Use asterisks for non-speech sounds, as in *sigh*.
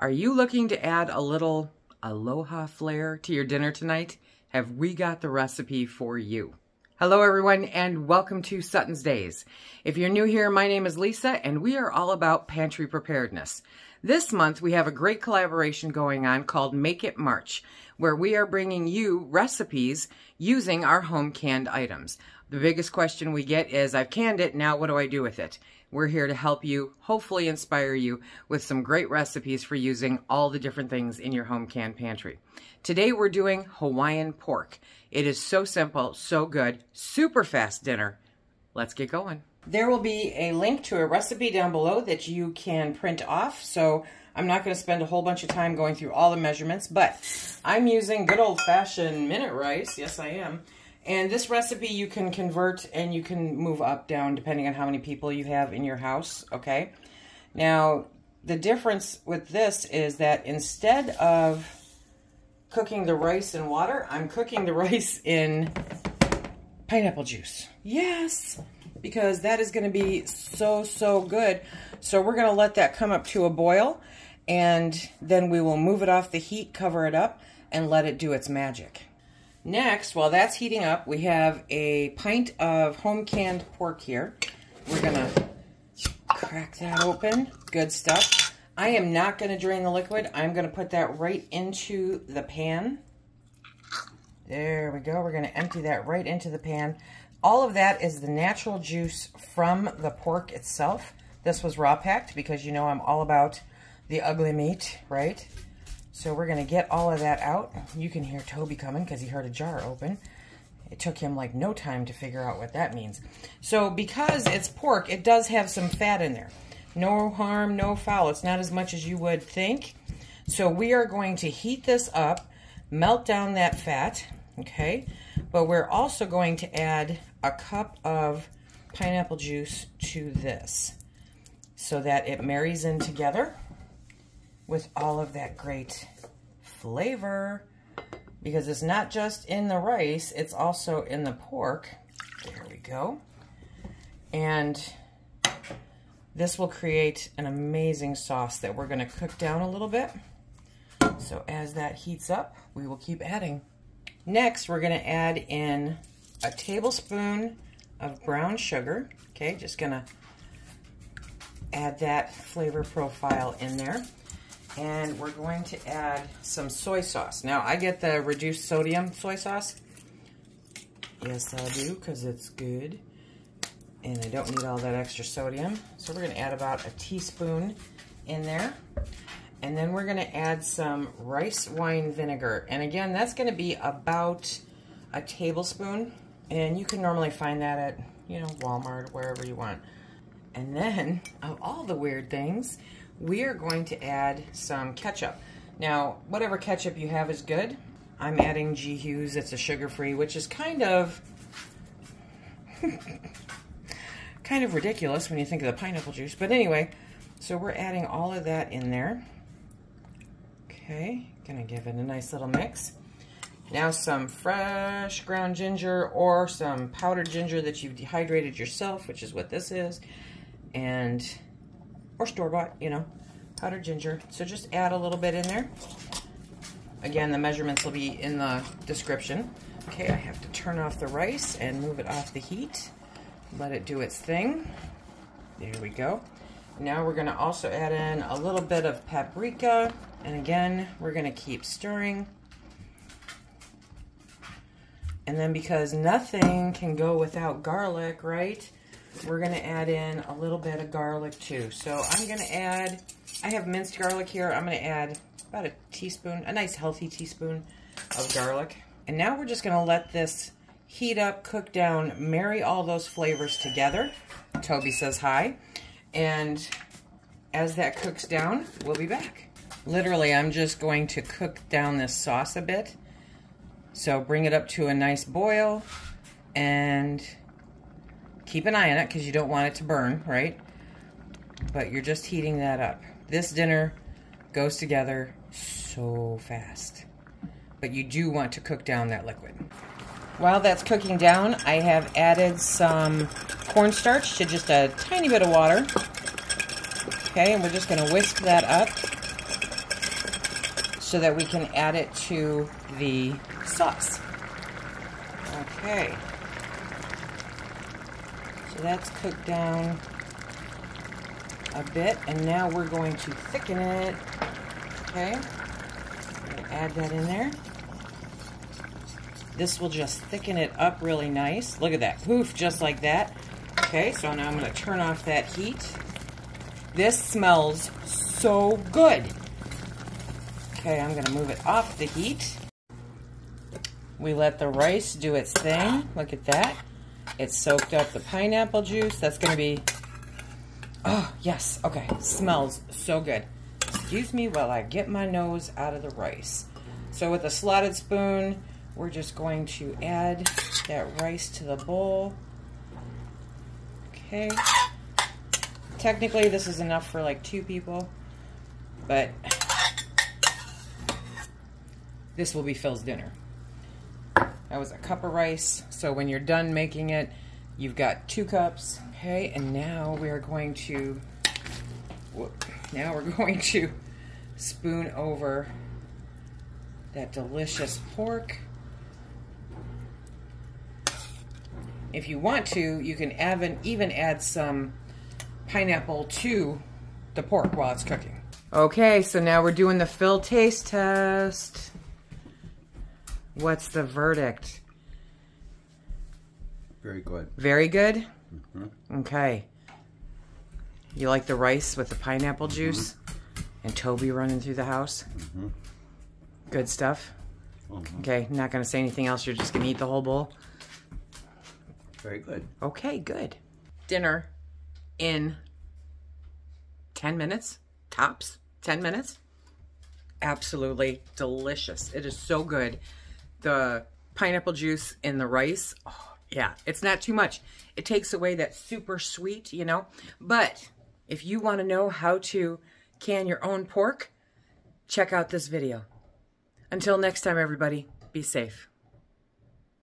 Are you looking to add a little aloha flair to your dinner tonight? Have we got the recipe for you? Hello everyone and welcome to Sutton's Daze. If you're new here, my name is Lisa and we are all about pantry preparedness. This month we have a great collaboration going on called Make It March, where we are bringing you recipes using our home canned items. The biggest question we get is, I've canned it, now what do I do with it? We're here to help you, hopefully inspire you with some great recipes for using all the different things in your home canned pantry. Today we're doing Hawaiian pork. It is so simple, so good, super fast dinner. Let's get going. There will be a link to a recipe down below that you can print off. So I'm not going to spend a whole bunch of time going through all the measurements, but I'm using good old-fashioned minute rice. Yes, I am. And this recipe you can convert and you can move up, down, depending on how many people you have in your house, okay? Now, the difference with this is that instead of cooking the rice in water, I'm cooking the *laughs* rice in pineapple juice. Yes, because that is going to be so, so good. So we're going to let that come up to a boil, and then we will move it off the heat, cover it up, and let it do its magic. Next, while that's heating up, we have a pint of home canned pork here. We're going to crack that open. Good stuff. I am not going to drain the liquid. I'm going to put that right into the pan. There we go. We're going to empty that right into the pan. All of that is the natural juice from the pork itself. This was raw packed because you know I'm all about the ugly meat, right? So we're going to get all of that out. You can hear Toby coming because he heard a jar open. It took him like no time to figure out what that means. So because it's pork, it does have some fat in there. No harm, no foul. It's not as much as you would think. So we are going to heat this up, melt down that fat, okay? But we're also going to add a cup of pineapple juice to this so that it marries in together with all of that great flavor because it's not just in the rice, it's also in the pork. There we go. And this will create an amazing sauce that we're gonna cook down a little bit. So as that heats up, we will keep adding. Next, we're gonna add in a tablespoon of brown sugar. Okay, just gonna add that flavor profile in there and we're going to add some soy sauce. Now, I get the reduced sodium soy sauce. Yes, I do, because it's good. And I don't need all that extra sodium. So we're going to add about a teaspoon in there. And then we're going to add some rice wine vinegar. And again, that's going to be about a tablespoon. And you can normally find that at, you know, Walmart, wherever you want. And then, of all the weird things, we are going to add some ketchup. Now, whatever ketchup you have is good. I'm adding G. Hughes. It's a sugar-free, which is kind of... *laughs* kind of ridiculous when you think of the pineapple juice. But anyway, so we're adding all of that in there. Okay, gonna give it a nice little mix. Now some fresh ground ginger or some powdered ginger that you've dehydrated yourself, which is what this is. And or store-bought, you know, powdered ginger. So just add a little bit in there. Again, the measurements will be in the description. Okay, I have to turn off the rice and move it off the heat. Let it do its thing. There we go. Now we're gonna also add in a little bit of paprika. And again, we're gonna keep stirring. And then because nothing can go without garlic, right? We're going to add in a little bit of garlic too. So I'm going to add, I have minced garlic here. I'm going to add about a teaspoon, a nice healthy teaspoon of garlic. And now we're just going to let this heat up, cook down, marry all those flavors together. Toby says hi. And as that cooks down, we'll be back. Literally, I'm just going to cook down this sauce a bit. So bring it up to a nice boil and Keep an eye on it because you don't want it to burn, right? But you're just heating that up. This dinner goes together so fast. But you do want to cook down that liquid. While that's cooking down, I have added some cornstarch to just a tiny bit of water. Okay, and we're just going to whisk that up. so that we can add it to the sauce. Okay. That's cooked down a bit, and now we're going to thicken it. Okay. Add that in there. This will just thicken it up really nice. Look at that. Poof, just like that. Okay, so now I'm going to turn off that heat. This smells so good. Okay, I'm going to move it off the heat. We let the rice do its thing. Look at that. It soaked up the pineapple juice. That's going to be... Oh, yes. Okay. Smells so good. Excuse me while I get my nose out of the rice. So with a slotted spoon, we're just going to add that rice to the bowl. Okay. Technically, this is enough for like two people, but this will be Phil's dinner. That was a cup of rice. So when you're done making it, you've got two cups. Okay, and now we are going to, whoop, now we're *laughs* going to spoon over that delicious pork. If you want to, you can even, even add some pineapple to the pork while it's cooking. Okay, so now we're doing the Phil taste test. What's the verdict? Very good. Very good? Mm -hmm. Okay. You like the rice with the pineapple juice? Mm -hmm. And Toby running through the house? Mm -hmm. Good stuff? Mm-hmm. Okay, not going to say anything else. You're just going to eat the whole bowl? Very good. Okay, good. Dinner in 10 minutes, tops, 10 minutes. Absolutely delicious. It is so good. The pineapple juice in the rice, oh, yeah, it's not too much. It takes away that super sweet, you know. But if you want to know how to can your own pork, check out this video. Until next time, everybody, be safe.